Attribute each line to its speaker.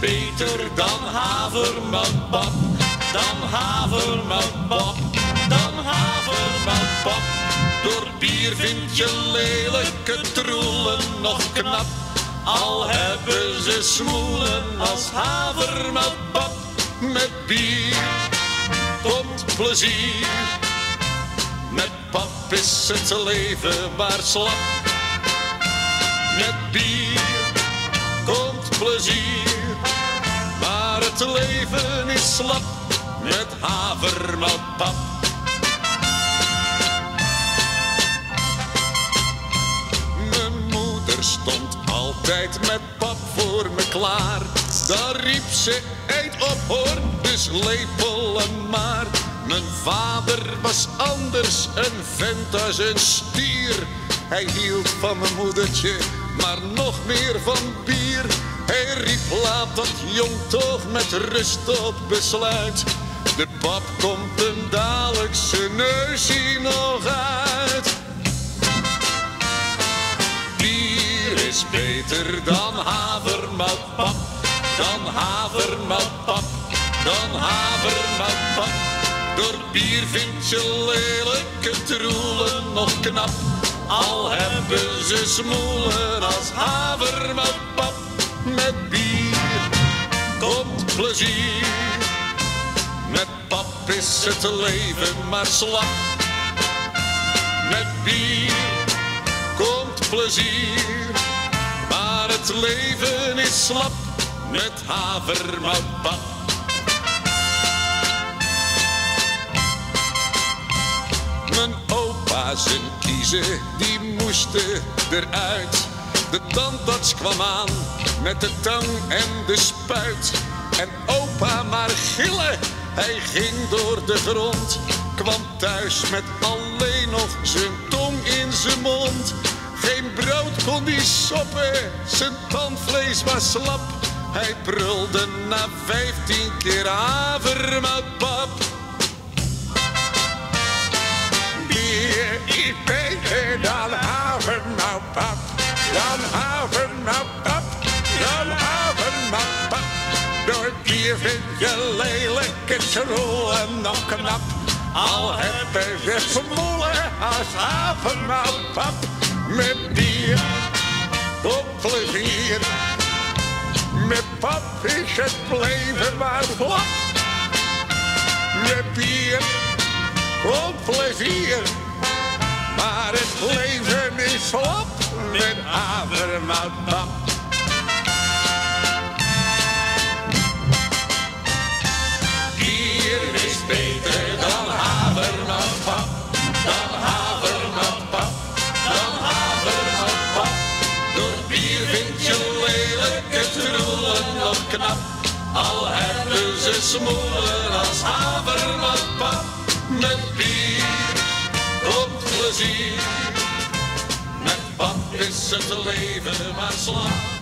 Speaker 1: beter dan havermoutpap. Dan havermoutpap, dan havermoutpap. Door bier vind je lelijke troelen nog knap. Al hebben ze smoelen als havermoutpap. Met bier komt plezier. Met pap is het leven maar slap. Met bier komt plezier. Maar het leven is slap met havermoutpap. Mijn moeder stond altijd met pap voor me klaar. Dan riep ze, eet op hoor, dus lepel hem maar. Mijn vader was anders, een vent als een stier. Hij hield van mijn moedertje, maar nog meer van bier. Hij riep laat dat jong toch met rust op besluit. De pap komt hem dadelijk zijn neusie nog uit. Bier is beter dan havermoutpap, dan havermoutpap, dan havermoutpap. Door bier vind je lelijke troelen nog knap. Al hebben ze smoelen als havermoutpap. Met bier komt plezier. Met pap is het leven maar slap. Met bier komt plezier. Maar het leven is slap met havermoutpap. Mijn opa's en kiezen, die moesten eruit. De tandarts kwam aan met de tang en de spuit. En opa maar gillen, hij ging door de grond. Kwam thuis met alleen nog zijn tong in zijn mond. Geen brood kon die soppen, zijn tandvlees was slap. Hij brulde na vijftien keer havermoutpap.
Speaker 2: Door bier vind je lelijke troelen nog knap. Al hebben ze smoelen als havermoutpap. Met bier op plezier. Met pap is het leven maar flap. Met bier op plezier. Maar het leven is slap met havermoutpap.
Speaker 1: Smoelen als havermoutpap. Met bier komt plezier, met pap is het leven maar slap.